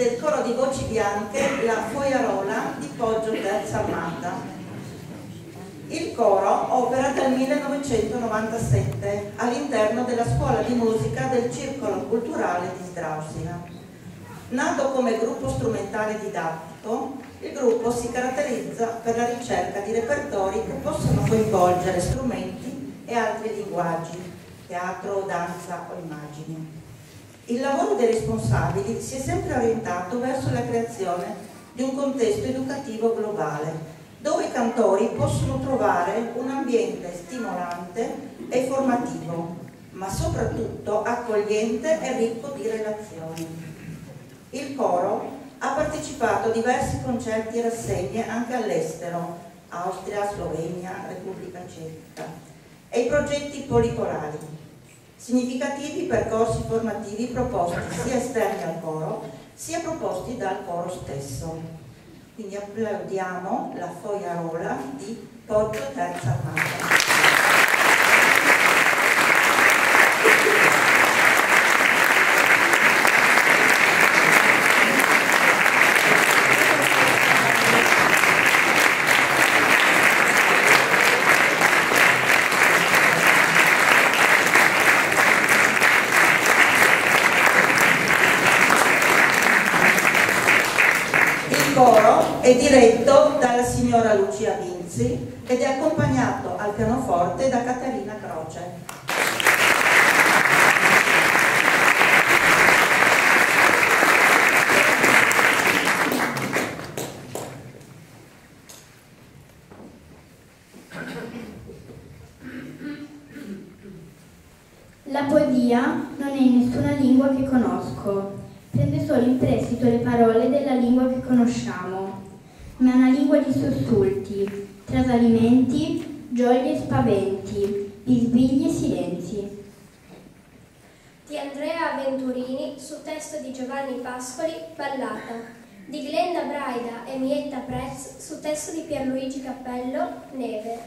del coro di voci bianche La Foiarola di Poggio Terza Armata. Il coro opera dal 1997 all'interno della scuola di musica del Circolo Culturale di Strausina. Nato come gruppo strumentale didattico, il gruppo si caratterizza per la ricerca di repertori che possono coinvolgere strumenti e altri linguaggi, teatro, danza o immagini. Il lavoro dei responsabili si è sempre orientato verso la creazione di un contesto educativo globale dove i cantori possono trovare un ambiente stimolante e formativo, ma soprattutto accogliente e ricco di relazioni. Il coro ha partecipato a diversi concerti e rassegne anche all'estero, Austria, Slovenia, Repubblica Ceca, e i progetti policorali, significativi percorsi formativi proposti sia esterni al coro, sia proposti dal coro stesso. Quindi applaudiamo la foiarola di Poggio Terza Armata. È diretto dalla signora Lucia Vinzi ed è accompagnato al pianoforte da Caterina Croce. La poesia non è nessuna lingua che conosco, prende solo in prestito le parole della lingua che conosciamo ma una lingua di sussulti, trasalimenti, gioie e spaventi, bisbigli e silenzi. Di Andrea Venturini su testo di Giovanni Pascoli, Ballata. Di Glenda Braida e Mietta Prez su testo di Pierluigi Cappello, Neve.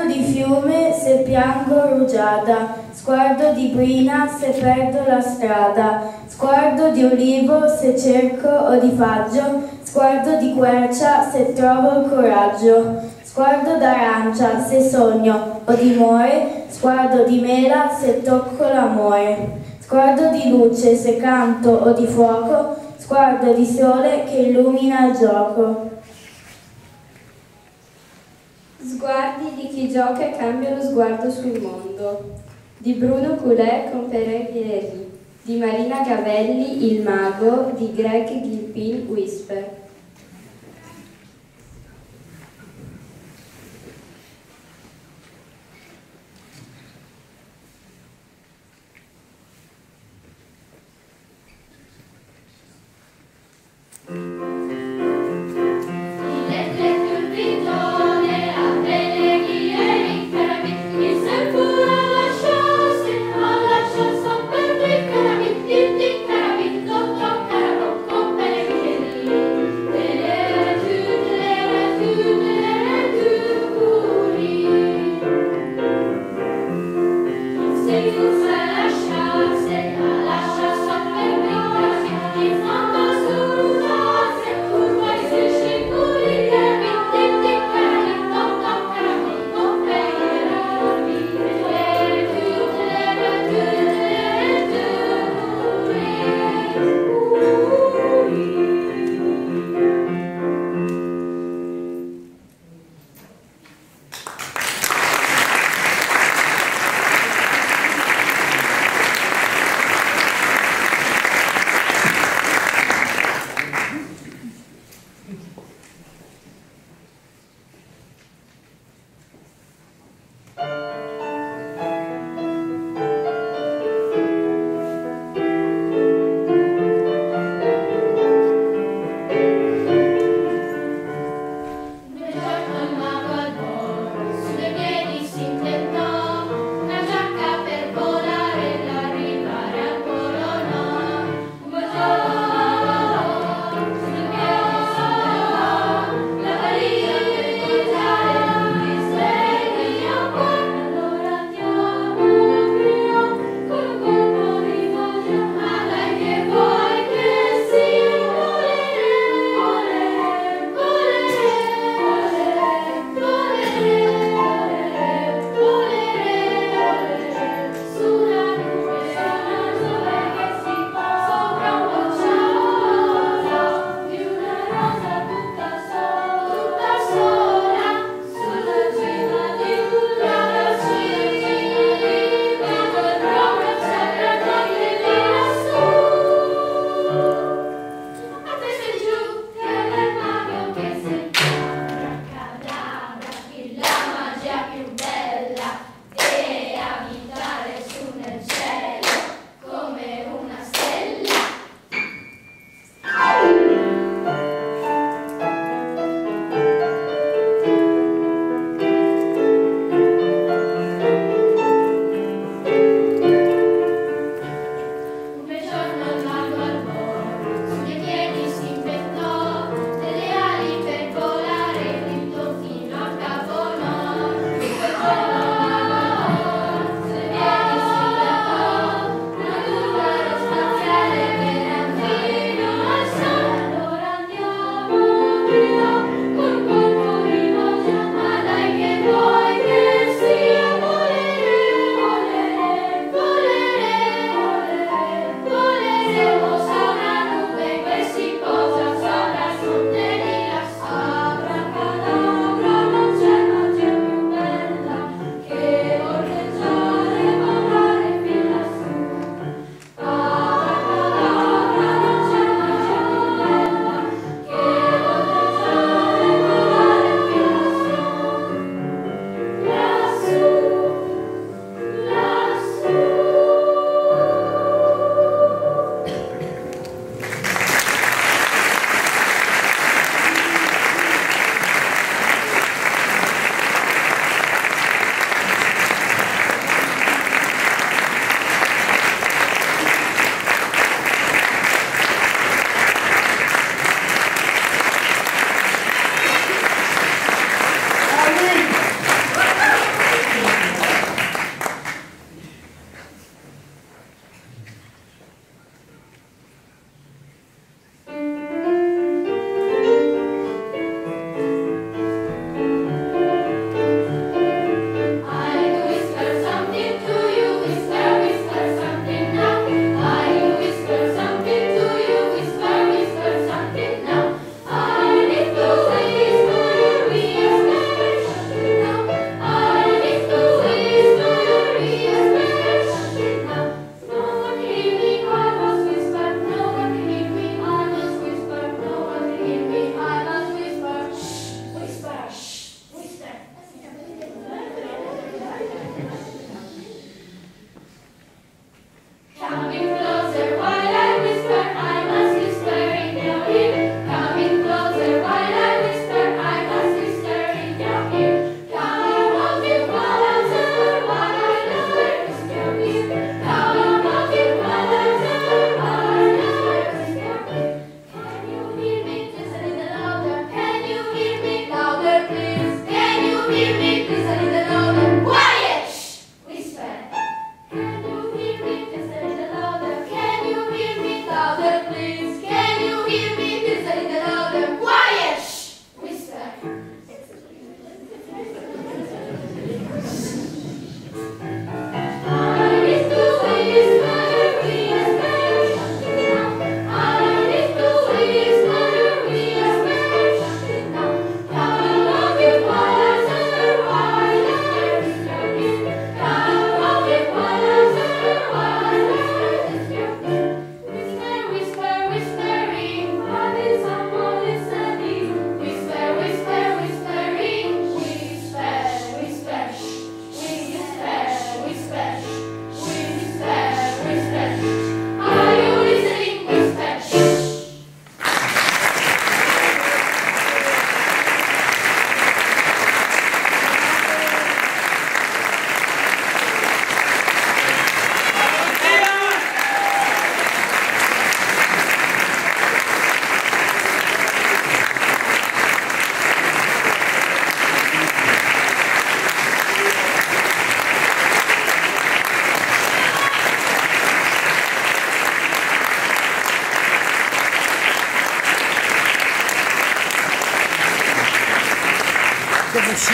Sguardo di fiume se piango rugiada, sguardo di brina se perdo la strada, sguardo di ulivo se cerco o di faggio, sguardo di quercia se trovo il coraggio, sguardo d'arancia se sogno o di muore, sguardo di mela se tocco l'amore, sguardo di luce se canto o di fuoco, sguardo di sole che illumina il gioco. Sguardi di chi gioca e cambia lo sguardo sul mondo. Di Bruno Coulet con Pere Vieri. Di Marina Gavelli, Il mago. Di Greg Gilpin, Whisper.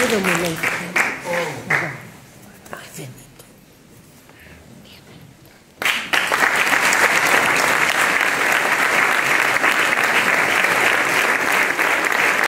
这个美丽。